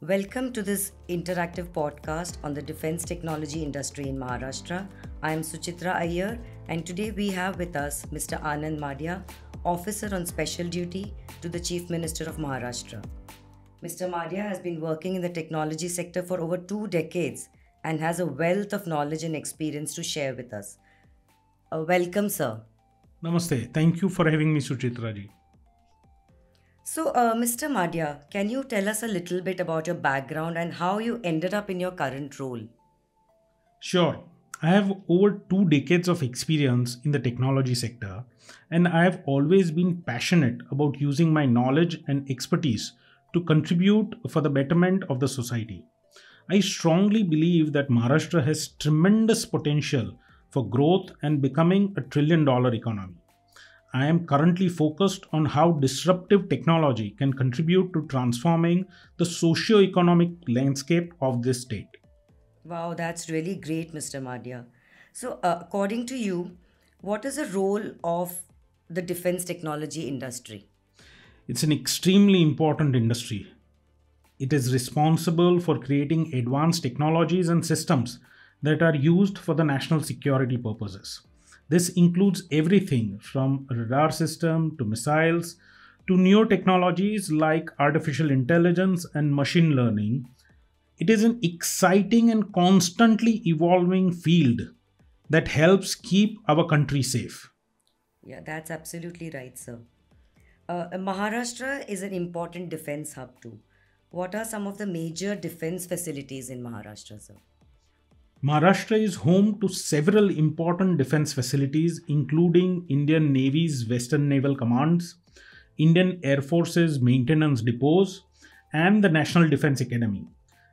Welcome to this interactive podcast on the defense technology industry in Maharashtra. I am Suchitra Ayer, and today we have with us Mr. Anand Madia, Officer on Special Duty to the Chief Minister of Maharashtra. Mr. Madia has been working in the technology sector for over two decades and has a wealth of knowledge and experience to share with us. Uh, welcome, sir. Namaste. Thank you for having me, Suchitra ji. So, uh, Mr. Madia, can you tell us a little bit about your background and how you ended up in your current role? Sure. I have over two decades of experience in the technology sector, and I have always been passionate about using my knowledge and expertise to contribute for the betterment of the society. I strongly believe that Maharashtra has tremendous potential for growth and becoming a trillion dollar economy. I am currently focused on how disruptive technology can contribute to transforming the socio-economic landscape of this state. Wow, that's really great, Mr. Madia. So, uh, according to you, what is the role of the defense technology industry? It's an extremely important industry. It is responsible for creating advanced technologies and systems that are used for the national security purposes. This includes everything from radar system to missiles to new technologies like artificial intelligence and machine learning. It is an exciting and constantly evolving field that helps keep our country safe. Yeah, that's absolutely right, sir. Uh, Maharashtra is an important defense hub too. What are some of the major defense facilities in Maharashtra, sir? Maharashtra is home to several important defense facilities, including Indian Navy's Western Naval Commands, Indian Air Force's maintenance depots, and the National Defense Academy.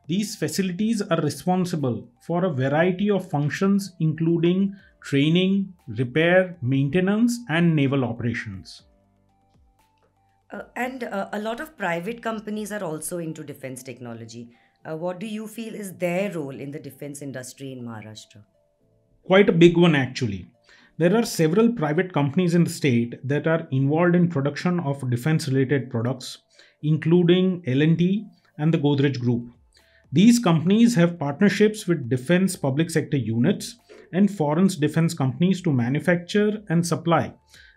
These facilities are responsible for a variety of functions, including training, repair, maintenance, and naval operations. Uh, and uh, a lot of private companies are also into defense technology. Uh, what do you feel is their role in the defense industry in Maharashtra? Quite a big one, actually. There are several private companies in the state that are involved in production of defense related products, including L&T and the Godrej Group. These companies have partnerships with defense public sector units and foreign defense companies to manufacture and supply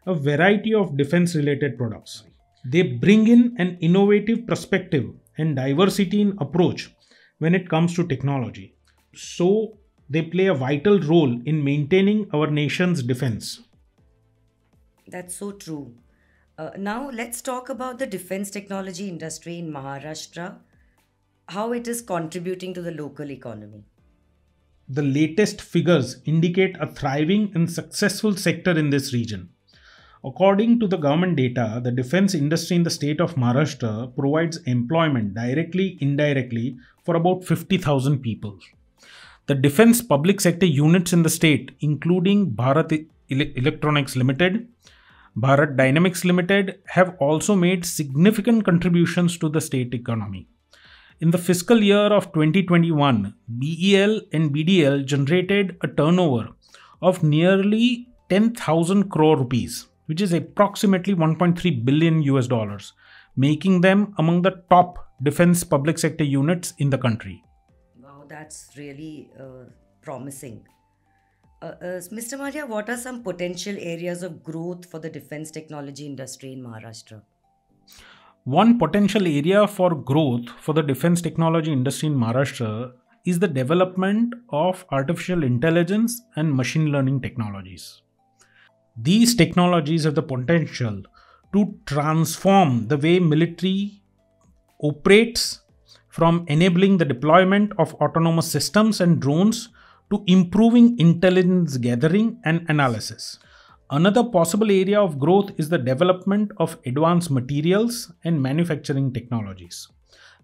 a variety of defense related products. They bring in an innovative perspective and diversity in approach when it comes to technology. So, they play a vital role in maintaining our nation's defense. That's so true. Uh, now, let's talk about the defense technology industry in Maharashtra, how it is contributing to the local economy. The latest figures indicate a thriving and successful sector in this region. According to the government data, the defense industry in the state of Maharashtra provides employment directly, indirectly for about 50,000 people. The defense public sector units in the state, including Bharat Electronics Limited, Bharat Dynamics Limited, have also made significant contributions to the state economy. In the fiscal year of 2021, BEL and BDL generated a turnover of nearly 10,000 crore rupees which is approximately 1.3 billion US dollars, making them among the top defense public sector units in the country. Wow, that's really uh, promising. Uh, uh, Mr. Madia, what are some potential areas of growth for the defense technology industry in Maharashtra? One potential area for growth for the defense technology industry in Maharashtra is the development of artificial intelligence and machine learning technologies. These technologies have the potential to transform the way military operates from enabling the deployment of autonomous systems and drones to improving intelligence gathering and analysis. Another possible area of growth is the development of advanced materials and manufacturing technologies.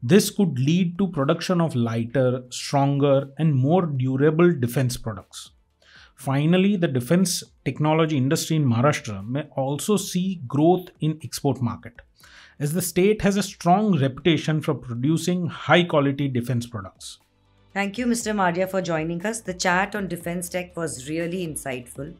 This could lead to production of lighter, stronger and more durable defense products. Finally, the defense technology industry in Maharashtra may also see growth in export market as the state has a strong reputation for producing high quality defense products. Thank you Mr. Madia for joining us. The chat on defense tech was really insightful.